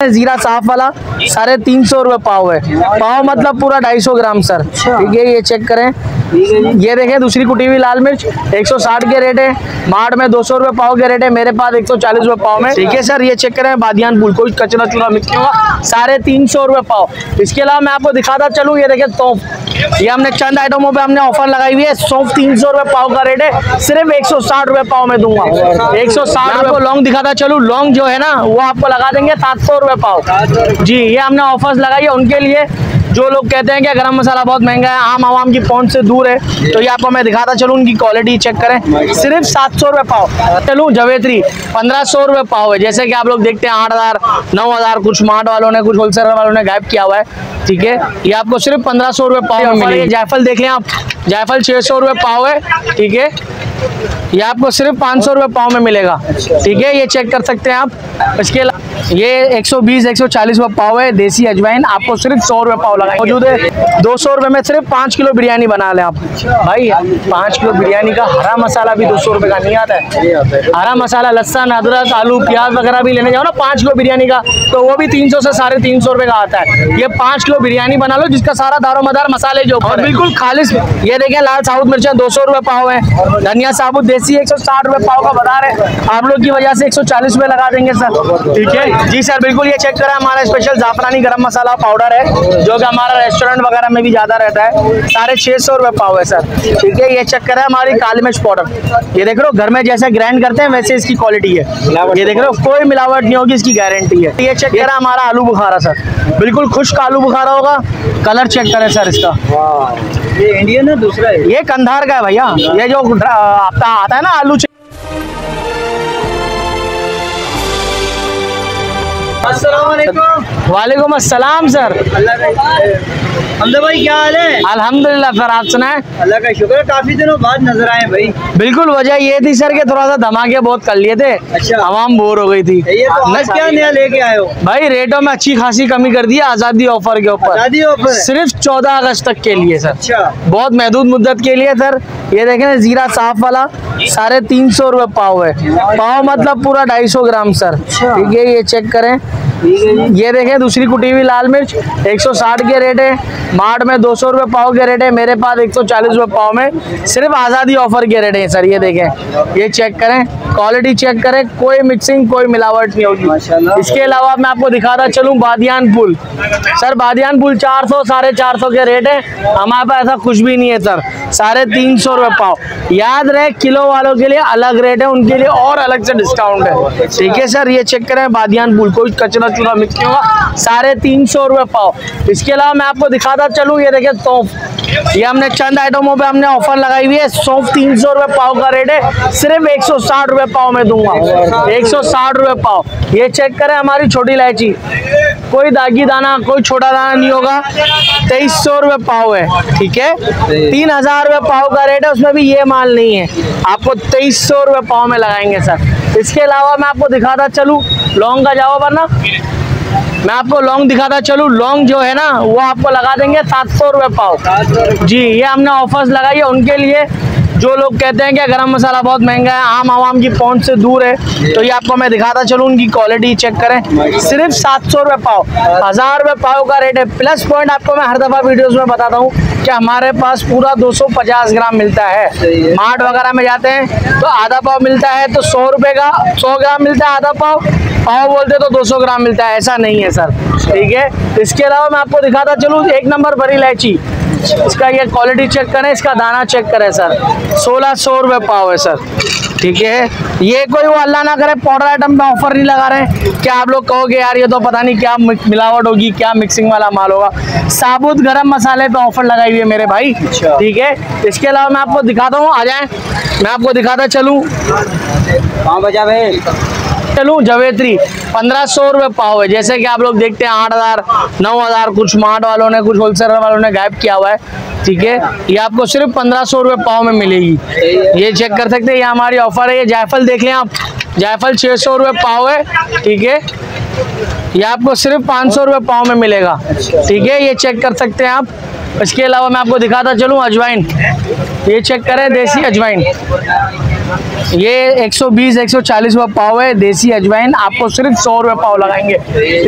जीरा साफ़ वाला साढ़े तीन सौ रूपए पाव है। पाव मतलब पूरा ढाई सौ ग्राम सर। ठीक है ये चेक करें। ये देखें दूसरी कुटी हुई लाल मिर्च 160 के रेट है। मार्ट में दो सौ रुपए पाव के रेट है मेरे पास एक सौ चालीस रुपए पाव में। ठीक है सर ये चेक करें बादियान पुल कोई कचरा चूरा मिक्स नहीं होगा साढ़े तीन सौ रुपए पाव। इसके अलावा मैं आपको दिखाता चलूँ ये देखें सौंफ ये हमने चंद आइटमों पे हमने ऑफ़र लगाई हुई है सौंफ तीन सौ रुपए पाव का रेट है सिर्फ़ एक सौ साठ रुपए पाव में दूँगा। एक सौ साठ आपको लॉन्ग दिखाता चलूँ लॉन्ग जो है ना वो आपको लगा देंगे सात सौ रुपए पाव। जी ये हमने ऑफर्स लगाई है उनके लिए जो लोग कहते हैं कि गरम मसाला बहुत महँगा है आम आवाम की पहुँच से दूर है तो ये आपको मैं दिखाता चलूँ उनकी क्वालिटी चेक करें। सिर्फ़ सात सौ रुपये पाव। चलूँ जवेत्री पंद्रह सौ रुपये पाव है। जैसे कि आप लोग देखते हैं आठ हज़ार नौ हज़ार कुछ मार्ट वालों ने कुछ होलसेलर वालों ने गायब किया हुआ है ठीक है? ये आपको सिर्फ़ पंद्रह सौ रुपये पाव मिलेगी। जायफल देख लें आप। जायफल छः सौ रुपये पाव है ठीक है? ये आपको सिर्फ़ पाँच सौ रुपये पाव में मिलेगा। ठीक है ये चेक कर सकते हैं आप। इसके ये 120 140 रुपये पाव है देसी अजवाइन। आपको सिर्फ़ सौ रुपये पाव लगा मौजूद है। दो सौ रुपये में सिर्फ़ पाँच किलो बिरयानी बना लें आप। भाई पाँच किलो बिरयानी का हरा मसाला भी दो सौ रुपये का नहीं आता है। हरा मसाला लहसन अदरक आलू प्याज वगैरह भी लेने जाओ ना पाँच किलो बिरयानी का तो वो भी तीन सौ से साढ़े तीन सौ रुपये का आता है। ये पाँच किलो बिरयानी बना लो जिसका सारा दारो मदार मसाले जो और बिल्कुल खालिश। ये देखें लाल साबुत मिर्चा दो सौ रुपये पाव है। धनिया साबुत देसी एक सौ साठ रुपये पाव का बता रहे आप लोग की वजह से एक सौ चालीस रुपये लगा देंगे सर। ठीक है? जी सर बिल्कुल ये चेक करें हमारा स्पेशल जाफरानी गरम मसाला पाउडर है जो कि हमारा रेस्टोरेंट वगैरह में भी ज़्यादा रहता है। साढ़े छः सौ रुपये पाव है सर। ठीक है ये चेक करें हमारी काली मिर्च पाउडर ये देख रहे हो घर में जैसे ग्राइंड करते हैं वैसे इसकी क्वालिटी है। ये देख रहे हो कोई मिलावट नहीं होगी इसकी गारंटी है। ये चेक करें हमारा आलू बुखारा सर। बिल्कुल खुश्क आलू बुखारा होगा। कलर चेक करें सर इसका। ये इंडियन है दूसरा है? ये कंधार का है भैया। ये जो आता आता है ना आलू अस्सलाम वालेकुम अस्सलाम सर। हमदा भाई क्या हाल है? अल्हम्दुलिल्लाह सर आप सुनाए? अल्लाह का शुक्र है काफ़ी दिनों बाद नज़र आए भाई। बिल्कुल वजह ये थी सर कि थोड़ा सा धमाके बहुत कर लिए थे। अच्छा। आवाम बोर हो गई थी। ये तो आज क्या नया लेके आए हो? भाई रेटों में अच्छी खासी कमी कर दी आज़ादी ऑफ़र के ऊपर। सिर्फ़ चौदह अगस्त तक के लिए सर। अच्छा। बहुत महदूद मुद्दत के लिए सर। ये देखें जीरा साफ़ वाला साढ़े तीन सौ रुपये पाव है। पाव मतलब पूरा ढाई सौ ग्राम सर। ठीक है ये चेक करें। ये देखें दूसरी कुटी हुई लाल मिर्च 160 के रेट है। मार्ट में दो सौ रुपये पाव के रेट है मेरे पास एक सौ चालीस रुपये पाव में। सिर्फ़ आज़ादी ऑफ़र के रेट है सर ये देखें। ये चेक करें क्वालिटी चेक करें कोई मिक्सिंग कोई मिलावट नहीं होगी। इसके अलावा मैं आपको दिखाता चलूँ बादियान पुल। सर बादियान पुल चार सौ साढ़े चार सौ के रेट है। हमारे पास ऐसा कुछ भी नहीं है सर साढ़े तीन सौ रुपये पाव। याद रहे किलो वालों के लिए अलग रेट है उनके लिए और अलग से डिस्काउंट है। ठीक है सर ये चेक करें बादियान पुल कोई कचरा चूरा मिक्स नहीं होगा साढ़े तीन सौ रुपये पाव। इसके अलावा मैं आपको दिखाता चलूँ, ये देखें सौंफ ये हमने चंद आइटमों पे हमने ऑफ़र लगाई हुई है, सौंफ तीन सौ रुपये पाव का रेट है, सिर्फ़ एक सौ साठ रुपये पाव में दूँगा। एक सौ साठ रुपये पाव। ये चेक करें हमारी छोटी इलायची। कोई दागी दाना, कोई छोटा दाना नहीं होगा। तेईस सौ रुपये पाव है, ठीक है? तीन हज़ार रुपये पाव का रेट है, उसमें भी ये माल नहीं है। आपको तेईस सौ रुपये पाव में लगाएँगे, सर। इसके अलावा मैं आपको दिखाता चलूँ लौंग का जाओ वरना। मैं आपको लौंग दिखाता चलूँ लौंग जो है ना, वो आपको लगा देंगे सात सौ रुपये पाव। जी, ये हमने ऑफर्स लगाई है, उनके लिए जो लोग कहते हैं कि गरम मसाला बहुत महँगा है, आम आवाम की पहुँच से दूर है तो ये आपको मैं दिखाता चलूँ, उनकी क्वालिटी चेक करें। सिर्फ़ सात सौ रुपये पाव, हज़ार रुपये पाव का रेट है। प्लस पॉइंट आपको मैं हर दफ़ा वीडियोस में बताता हूँ कि हमारे पास पूरा 250 ग्राम मिलता है। मार्ट वगैरह में जाते हैं तो आधा पाव मिलता है तो सौ रुपये का, सौ ग्राम मिलता है आधा पाव। पाव बोलते तो 200 ग्राम मिलता है, ऐसा नहीं है, सर। ठीक है? इसके अलावा मैं आपको दिखाता चलूँ, एक नंबर बड़ी इलायची। इसका ये क्वालिटी चेक करें इसका दाना चेक करें सर सोलह सौ रुपये पाव है सर ठीक है? ये कोई वो अल्लाह ना करे पाउडर आइटम पे ऑफ़र नहीं लगा रहे क्या आप लोग कहोगे यार ये तो पता नहीं क्या मिलावट होगी क्या मिक्सिंग वाला माल होगा। साबुत गरम मसाले पे ऑफ़र लगाई हुई है मेरे भाई। अच्छा। ठीक है? इसके अलावा मैं आपको दिखाता हूँ आ जाए। मैं आपको दिखाता चलूँ। कहाँ बजा भाई चलूँ? जवेत्री, पंद्रह सौ रुपये पाव है। जैसे कि आप लोग देखते हैं, आठ हज़ार, नौ हज़ार, कुछ मार्ट वालों ने, कुछ होलसेलर वालों ने गायब किया हुआ है, ठीक है? ये आपको सिर्फ़ पंद्रह सौ रुपये पाव में मिलेगी। ये चेक कर सकते हैं, ये हमारी ऑफ़र है। ये जायफल देख लें आप। जायफल छः सौ रुपये पाव है, ठीक है? ये आपको सिर्फ़ पाँच सौ रुपये पाव में मिलेगा, ठीक है? ये चेक कर सकते हैं आप। इसके अलावा मैं आपको दिखाता चलूँ, अजवाइन। ये चेक करें, देसी अजवाइन। ये 120 140 रुपये पाव है, देसी अजवाइन। आपको सिर्फ़ सौ रुपये पाव लगाएँगे।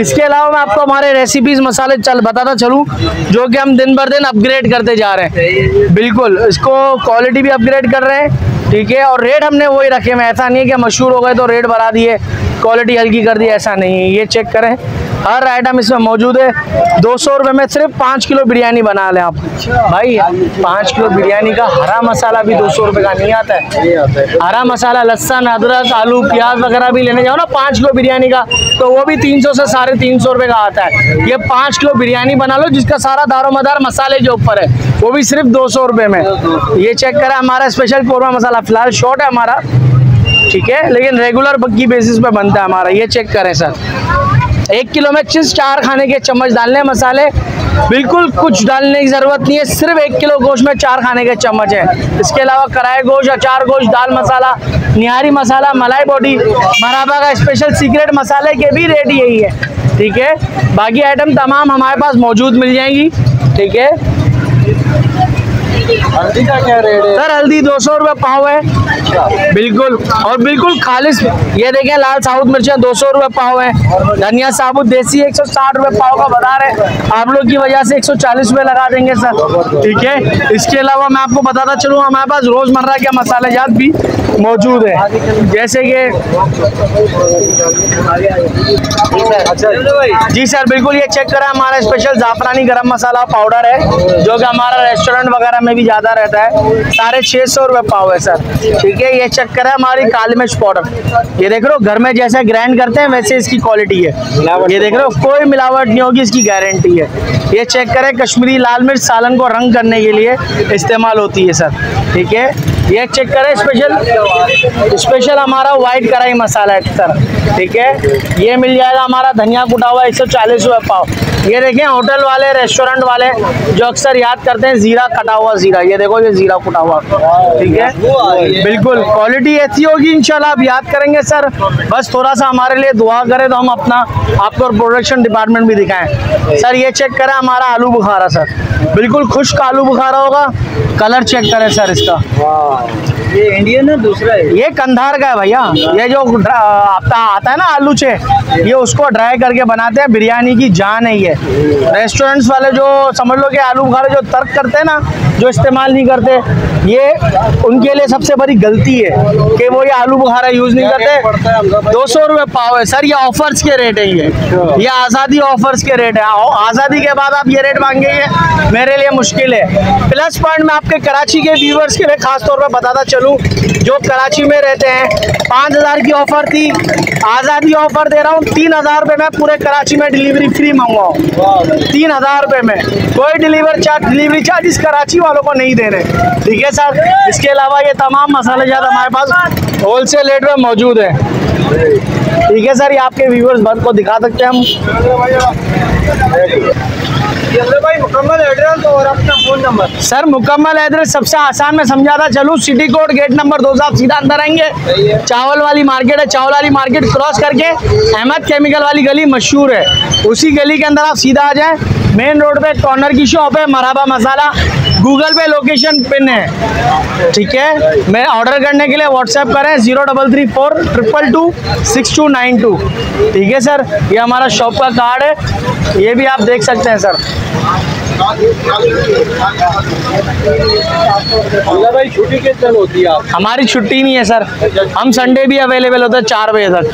इसके अलावा मैं आपको हमारे रेसिपीज़ मसाले चल, बताता चलूँ, जो कि हम दिन भर दिन अपग्रेड करते जा रहे हैं। बिल्कुल, इसको क्वालिटी भी अपग्रेड कर रहे हैं, ठीक है? और रेट हमने वही रखे हैं। ऐसा नहीं है कि मशहूर हो गए तो रेट बढ़ा दिए क्वालिटी हल्की कर दी, ऐसा नहीं है। ये चेक करें। हर आइटम इसमें मौजूद है। दो सौ रुपये में सिर्फ़ पाँच किलो बिरयानी बना लें आप। भाई पाँच किलो बिरयानी का हरा मसाला भी दो सौ रुपये का नहीं आता है। हरा मसाला लहसन अदरक आलू प्याज वगैरह भी लेने जाओ ना पाँच किलो बिरयानी का तो वो भी तीन सौ से साढ़े तीन सौ रुपये का आता है। ये पाँच किलो बिरयानी बना लो जिसका सारा दारोमदार मसाले के ऊपर है वो भी सिर्फ़ दो सौ रुपये में। ये चेक करें हमारा स्पेशल कौरमा मसाला फ़िलहाल शॉर्ट है हमारा। ठीक है लेकिन रेगुलर की बेसिस पे बनता है हमारा। ये चेक करें सर। एक किलो में चिज चार खाने के चम्मच डालने मसाले। बिल्कुल कुछ डालने की ज़रूरत नहीं है, सिर्फ़ एक किलो गोश्त में चार खाने के चम्मच है। इसके अलावा कढ़ाई गोश्त, अचार गोश्त, दाल मसाला, निहारी मसाला, मलाई बॉडी मराबा का स्पेशल सीक्रेट मसाले के भी रेट यही है। ठीक है? बाकी आइटम तमाम हमारे पास मौजूद मिल जाएँगी। ठीक है? हल्दी का क्या रेट है? सर हल्दी दो सौ रुपये पाव है। बिल्कुल। और बिल्कुल खालिश। ये देखें लाल साबुत मिर्चें दो सौ रुपये पाव है। धनिया साबुत देसी एक सौ साठ रुपये पाव का बता रहे आप लोग की वजह से एक सौ चालीस रुपये लगा देंगे सर। ठीक है? इसके अलावा मैं आपको बताता चलूँ हमारे पास रोज़मर्रा के मसाले जात भी मौजूद है। जैसे कि जी सर बिल्कुल ये चेक करें हमारा स्पेशल जाफरानी गरम मसाला पाउडर है जो कि हमारा रेस्टोरेंट वगैरह में भी ज़्यादा रहता है। साढ़े छः सौ रुपये पाव है सर। ठीक है ये चेक है हमारी काली मिर्च पाउडर। ये देख रहे हो घर में जैसे ग्राइंड करते हैं वैसे इसकी क्वालिटी है। ये देख रहे हो कोई मिलावट नहीं होगी इसकी गारंटी है। ये चेक करें कश्मीरी लाल मिर्च सालन को रंग करने के लिए इस्तेमाल होती है सर। ठीक है ये चेक करें स्पेशल स्पेशल हमारा वाइट कढ़ाई मसाला है सर ठीक है? ये मिल जाएगा हमारा धनिया कुटा हुआ एक सौ चालीस रुपये पाव। ये देखें होटल वाले रेस्टोरेंट वाले, जो अक्सर याद करते हैं, जीरा कटा हुआ जीरा। ये देखो, ये जीरा कुटा हुआ, ठीक है? बिल्कुल क्वालिटी ऐसी होगी, इंशाल्लाह आप याद करेंगे, सर। बस थोड़ा सा हमारे लिए दुआ करें तो हम अपना, आपको प्रोडक्शन डिपार्टमेंट भी दिखाएँ। सर, ये चेक करें, हमारा आलू बुखारा, सर। बिल्कुल खुश्क आलू बुखारा होगा। कलर चेक करें, सर, इसका। fire. ये इंडियन है दूसरा है? ये कंधार का है भैया। ये जो आपका आता आता है ना आलू चे ये उसको ड्राई करके बनाते हैं बिरयानी की जान है ये। रेस्टोरेंट्स वाले जो समझ लो कि आलू बुखारे जो तर्क करते हैं ना जो इस्तेमाल नहीं करते ये उनके लिए सबसे बड़ी गलती है कि वो ये आलू बुखारा यूज़ नहीं करते। दो सौ रुपये पाव है। सर ये ऑफर्स के रेट है ये। ये आज़ादी ऑफर्स के रेट है। आज़ादी के बाद आप ये रेट मांगेंगे मेरे लिए मुश्किल है। प्लस पॉइंट मैं आपके कराची के व्यूवर्स के लिए खासतौर पर बताता चलूँ, जो कराची में रहते हैं। पाँच हज़ार की ऑफ़र थी, आज़ादी ऑफ़र दे रहा हूँ, तीन हज़ार रुपये में पूरे कराची में डिलीवरी फ्री मंगवाओ तीन हज़ार रुपये में। कोई डिलीवर चार्ज डिलीवरी चार्ज इस कराची वालों को नहीं दे रहे। ठीक है सर इसके अलावा ये तमाम मसाले जात हमारे पास होल सेल रेट में मौजूद है। ठीक है सर ये आपके व्यूवर्स भर को दिखा सकते हैं हम। ये हमने भाई मुकम्मल एड्रेस और अपना फ़ोन नंबर सर मुकम्मल एड्रेस सबसे आसान में समझाता चलू सिटी कोर्ट गेट नंबर दो आप सीधा अंदर आएँगे। चावल वाली मार्केट है चावल वाली मार्केट क्रॉस करके अहमद केमिकल वाली गली मशहूर है। उसी गली के अंदर आप सीधा आ जाए। मेन रोड पे कॉर्नर की शॉप है मराबा मसाला। गूगल पे लोकेशन पिन है। ठीक है? मैं ऑर्डर करने के लिए व्हाट्सएप करें zero double three four triple two six two nine two ठीक है सर ये हमारा शॉप का कार्ड है। ये भी आप देख सकते हैं सर भाई छुट्टी किस दिन होती है हमारी छुट्टी नहीं है सर हम संडे भी अवेलेबल होते हैं चार बजे तक।